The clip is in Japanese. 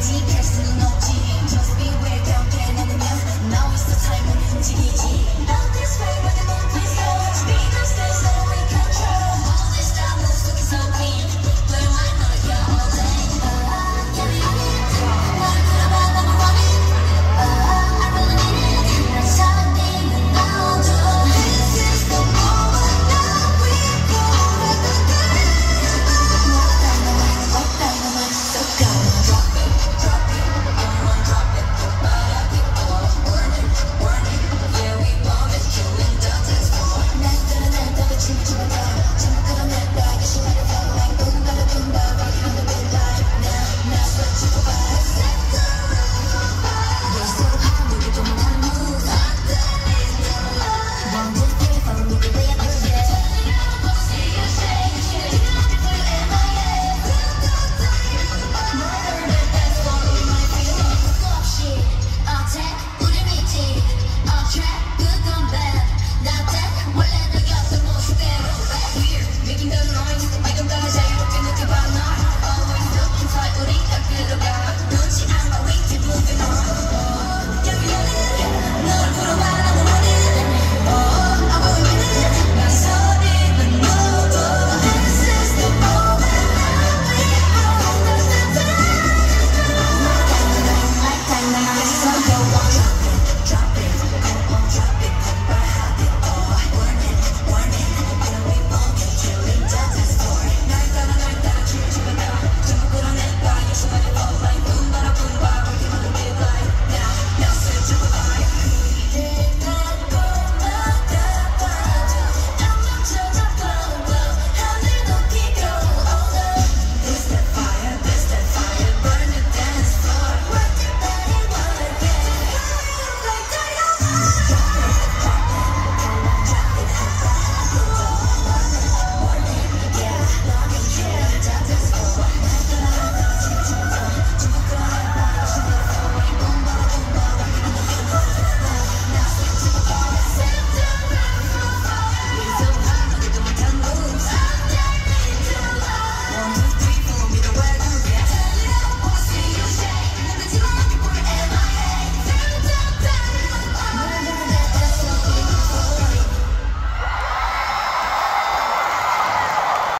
地域が質の。